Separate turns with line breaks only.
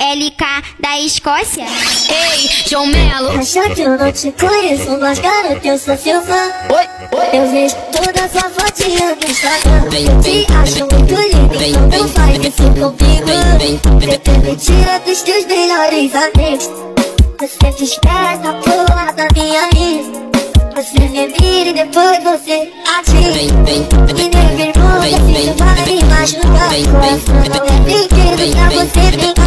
LK da Escócia. Ei, João Melo.
Achou que eu não te conheço, mas garoto, eu sou seu fã. Eu vejo toda sua fotinha no Instagram. Te acho muito lindo, não faz isso comigo. Tenta mentira dos teus melhores amigos. Você desperta a porra da minha vida. Você me vira e depois você atira. Me nem vergonha, se tu vai me machucar. Coração não é brinquedo pra você brincar.